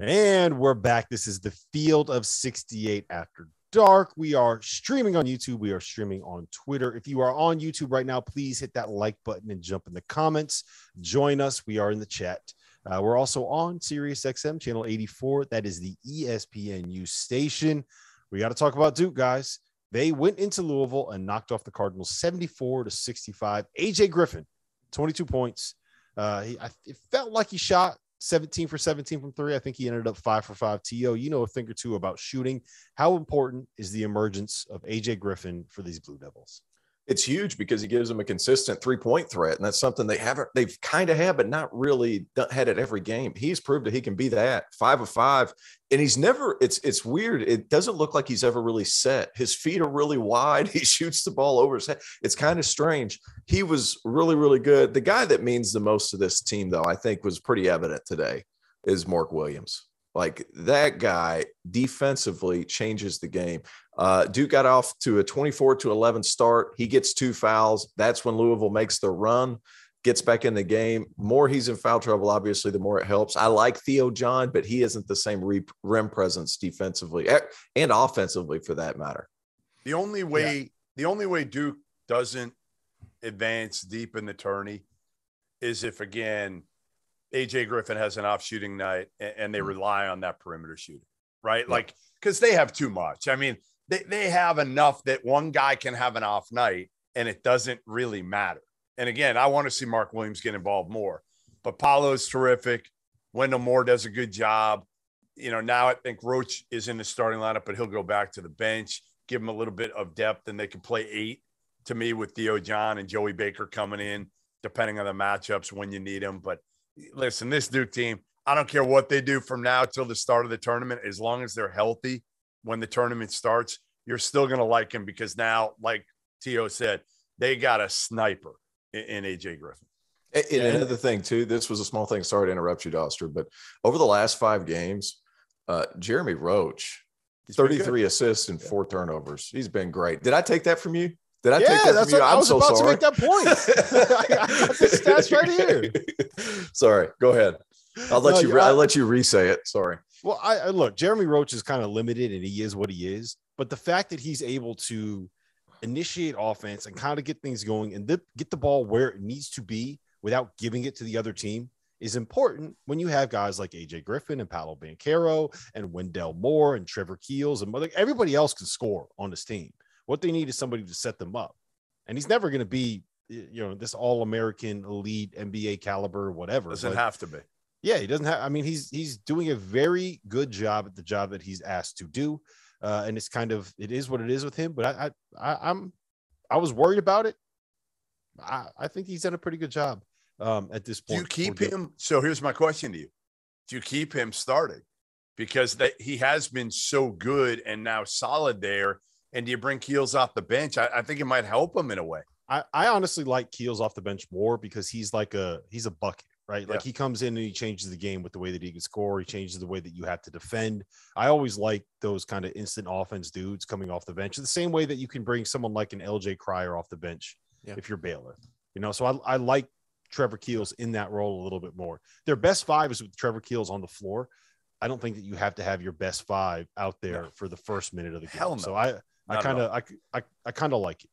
And we're back. This is the Field of 68 After Dark. We are streaming on YouTube. We are streaming on Twitter. If you are on YouTube right now, please hit that like button and jump in the comments. Join us. We are in the chat. Uh, we're also on Sirius XM channel 84. That is the ESPNU station. We got to talk about Duke, guys. They went into Louisville and knocked off the Cardinals 74 to 65. AJ Griffin, 22 points. Uh, he, I, it felt like he shot 17 for 17 from three. I think he ended up five for five. To you know a thing or two about shooting. How important is the emergence of AJ Griffin for these Blue Devils? It's huge because he gives them a consistent three point threat. And that's something they haven't, they've kind of had, but not really had it every game. He's proved that he can be that five of five. And he's never, it's, it's weird. It doesn't look like he's ever really set. His feet are really wide. He shoots the ball over his head. It's kind of strange. He was really, really good. The guy that means the most to this team, though, I think was pretty evident today is Mark Williams. Like that guy defensively changes the game. Uh, Duke got off to a 24 to 11 start. He gets two fouls. That's when Louisville makes the run, gets back in the game. More he's in foul trouble, obviously, the more it helps. I like Theo John, but he isn't the same rim presence defensively eh, and offensively for that matter. The only way, yeah. the only way Duke doesn't advance deep in the tourney is if again AJ Griffin has an off shooting night and they hmm. rely on that perimeter shooting, right? Yeah. Like, because they have too much. I mean, they, they have enough that one guy can have an off night and it doesn't really matter. And again, I want to see Mark Williams get involved more, but Paolo's terrific. Wendell Moore does a good job. You know, now I think Roach is in the starting lineup, but he'll go back to the bench, give him a little bit of depth, and they can play eight to me with Theo John and Joey Baker coming in, depending on the matchups when you need them. But listen, this Duke team, I don't care what they do from now till the start of the tournament, as long as they're healthy when the tournament starts, you're still going to like him because now, like T.O. said, they got a sniper in, in AJ Griffin. And, and another thing, too, this was a small thing. Sorry to interrupt you, Dauster, but over the last five games, uh, Jeremy Roach, 33 assists and four turnovers. He's been great. Did I take that from you? Did I yeah, take that that's from you? What, I'm I was so about sorry. to make that point. I got the stats right here. sorry. Go ahead. I'll let No, you. I- I'll let you re-say it. Sorry. Well, I, I look, Jeremy Roach is kind of limited and he is what he is, but the fact that he's able to initiate offense and kind of get things going and th- get the ball where it needs to be without giving it to the other team is important when you have guys like AJ Griffin and Paolo Banchero and Wendell Moore and Trevor Keels and like everybody else can score on this team. What they need is somebody to set them up. And he's never going to be, you know, this all American elite NBA caliber, whatever. Doesn't but- have to be. yeah, he doesn't have. I mean, he's he's doing a very good job at the job that he's asked to do, uh, and it's kind of it is what it is with him. But I, I, I I'm I was worried about it. I, I think he's done a pretty good job um, at this point. Do you keep him? So here's my question to you: Do you keep him starting because that he has been so good and now solid there? And do you bring Keels off the bench? I, I think it might help him in a way. I, I honestly like Keels off the bench more because he's like a he's a bucket, right? Like he comes in and he changes the game with the way that he can score. He changes the way that you have to defend. I always like those kind of instant offense dudes coming off the bench. The same way that you can bring someone like an LJ Cryer off the bench Yeah. if you're Baylor. You know, so I, I like Trevor Keels in that role a little bit more. Their best five is with Trevor Keels on the floor. I don't think that you have to have your best five out there No. for the first minute of the game. Hell no. So I Not at kind of I, I I kind of like it.